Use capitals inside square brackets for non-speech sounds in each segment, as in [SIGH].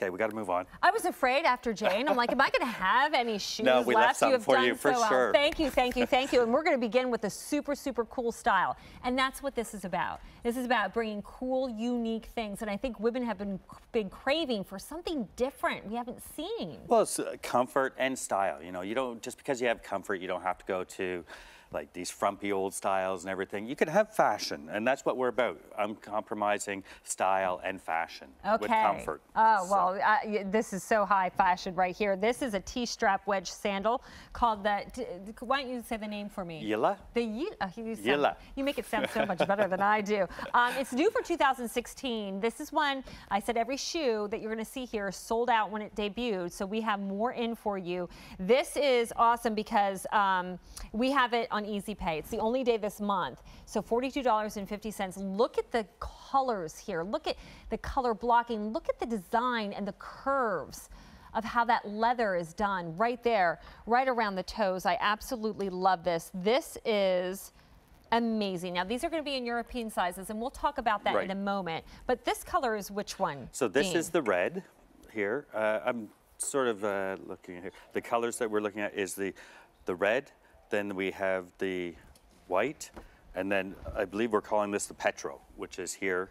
Okay, we got to move on. I was afraid after Jane. I'm like, am I going to have any [LAUGHS] shoes No, we left left? you some have for done you, for so well. sure. Thank you, thank you, thank you. [LAUGHS] And we're going to begin with a super, super cool style. And that's what this is about. This is about bringing cool, unique things. And I think women have been, been craving for something different we haven't seen. Well, it's uh, comfort and style. You know, you don't just because you have comfort, you don't have to go to like these frumpy old styles and everything. You can have fashion, and that's what we're about. I'm compromising style and fashion Okay. with comfort. Oh, So- well, uh, this is so high fashion right here. This is a T-strap wedge sandal called the, why don't you say the name for me? Yila? The Yila. uh, You, sound- Yila. you make it sound so much better than I do. Um, it's new for 2016. This is one, I said every shoe that you're going to see here sold out when it debuted. So we have more in for you. This is awesome because um, we have it on Easy Pay. It's the only day this month. So $42.50. Look at the colors here. Look at the color blocking. Look at the design and the curves of how that leather is done right there, right around the toes. I absolutely love this. This is amazing. Now, these are going to be in European sizes, and we'll talk about that in a moment. But this color is which one? So this Dean? is the red here. Uh, I'm sort of uh, looking at here. The colors that we're looking at is the the red. Then we have the white, and then I believe we're calling this the petro, which is here.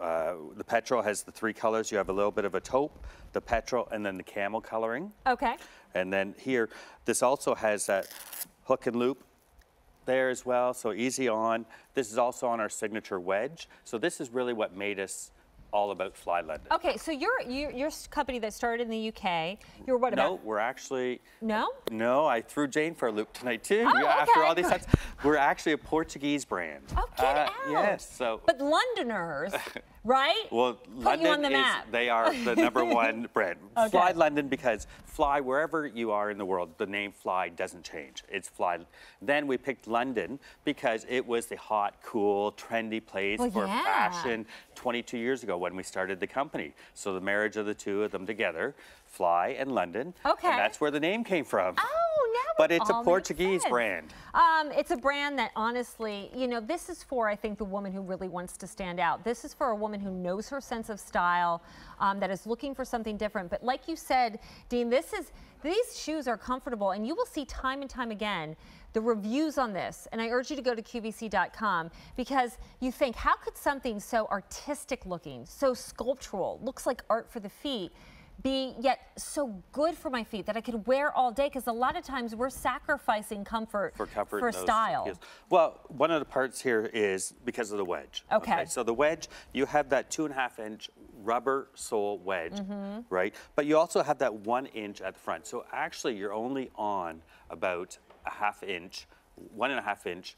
Uh, the petro has the three colors. You have a little bit of a taupe, the petro, and then the camel coloring. Okay. And then here, this also has that hook and loop there as well, so easy on. This is also on our signature wedge. So this is really what made us all about Fly London. Okay, so you're, you're, you're a company that started in the UK. You're what No, about? No, we're actually No? no. I threw Jane for a loop tonight too. Oh, Yeah, After all these times, we're actually a Portuguese brand. Oh, get Uh, out. Yes. So But Londoners, [LAUGHS] right? well, Put London the is they are the number [LAUGHS] one brand. Fly London because fly wherever you are in the world, the name Fly doesn't change. It's Fly. Then we picked London because it was the hot, cool, trendy place Well, for yeah. fashion 22 years ago when we started the company. So the marriage of the two of them together, Fly and London. Okay. And that's where the name came from. Oh, now But it's a Portuguese brand. Um, it's a brand that honestly, you know, this is for, I think, the woman who really wants to stand out. This is for a woman who knows her sense of style, um, that is looking for something different. But like you said, Dean, this is, these shoes are comfortable and you will see time and time again the reviews on this. And I urge you to go to QVC.com because you think, how could something so artistic looking, so sculptural, looks like art for the feet, be yet so good for my feet that I could wear all day because a lot of times we're sacrificing comfort for comfort for style. skills. Well, one of the parts here is because of the wedge. Okay. So the wedge, you have that two and a half inch rubber sole wedge, Mm-hmm. right? But you also have that one inch at the front. So actually, you're only on about a half inch, one and a half inch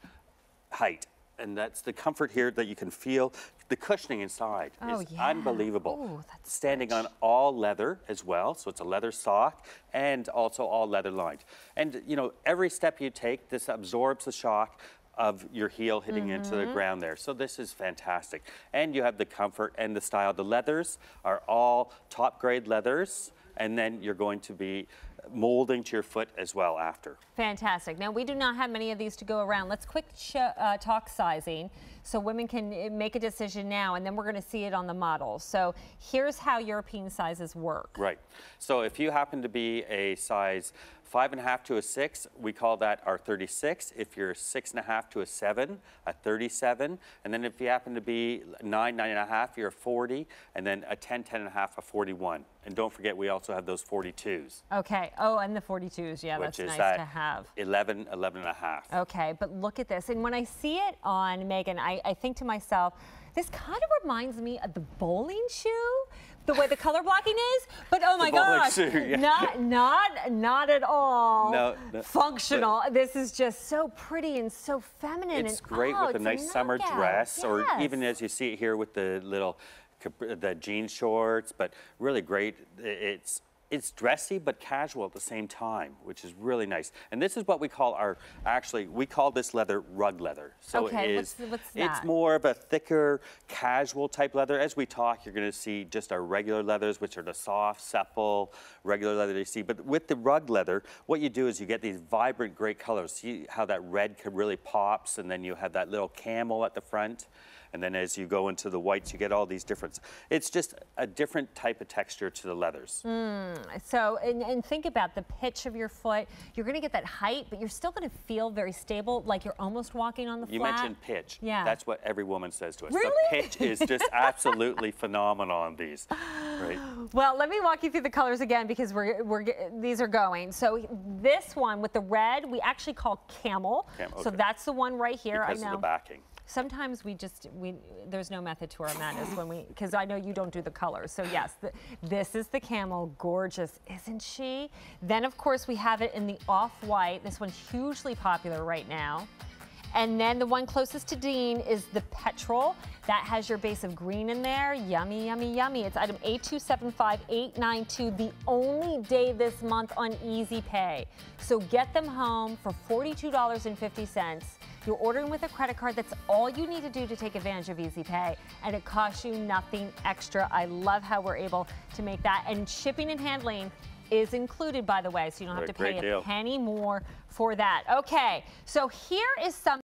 height. And that's the comfort here that you can feel. The cushioning inside Oh, is yeah. unbelievable. Ooh, that's Standing on all leather as well, so it's a leather sock and also all leather lined. And you know, every step you take, this absorbs the shock of your heel hitting into Mm-hmm. the ground there. So this is fantastic. And you have the comfort and the style. The leathers are all top grade leathers, and then you're going to be molding to your foot as well after. Fantastic. Now, we do not have many of these to go around. Let's quick uh, talk sizing so women can uh, make a decision now, and then we're going to see it on the model. So here's how European sizes work. Right. So if you happen to be a size five and a half to a six, we call that our 36. If you're six and a half to a seven, a 37. And then if you happen to be nine, nine and a half, you're a 40. And then a 10, 10 and a half, a 41. And don't forget, we also have those 42s, Okay. Oh, and the 42s. Yeah, that's nice that to have. 11, 11 and a half. Okay, but look at this. And when I see it on Megan, I, I think to myself, this kind of reminds me of the bowling shoe, the way the color blocking is. But oh my gosh, shoe, [LAUGHS] yeah. not not not at all No, no, functional. this is just so pretty and so feminine. It's and, great oh, with a nice summer dress, or even as you see it here with the little the jean shorts. But really great. It's it's dressy but casual at the same time, which is really nice. And this is what we call our actually we call this leather rug leather. So Okay, it what's is the- what's it's more of a thicker, casual type leather. As we talk, you're going to see just our regular leathers, which are the soft, supple, regular leather you see. But with the rug leather, what you do is you get these vibrant, great colors. See how that red really pops, and then you have that little camel at the front. And then as you go into the whites, you get all these different. It's just a different type of texture to the leathers. Hmm, so, and, and think about the pitch of your foot. You're going to get that height, but you're still going to feel very stable, like you're almost walking on the floor. You flat. mentioned pitch. Yeah. That's what every woman says to us. Really? The pitch is just [LAUGHS] absolutely phenomenal on these. Right. [GASPS] Well, let me walk you through the colors again because we're, we're these are going. So this one with the red, we actually call camel. Cam- So that's the one right here. Because I of know. the backing. Sometimes we just we there's no method to our madness when we because I know you don't do the colors. So yes, the, this is the camel, gorgeous, isn't she? Then of course we have it in the off-white. This one's hugely popular right now. And then the one closest to Dean is the petrol. That has your base of green in there. Yummy, yummy, yummy. It's item A275892, the only day this month on Easy Pay. So get them home for $42.50. You're ordering with a credit card. That's all you need to do to take advantage of Easy Pay, and it costs you nothing extra. I love how we're able to make that. And shipping and handling is included, by the way, so you don't have to pay a penny more for that. Okay, so here is some.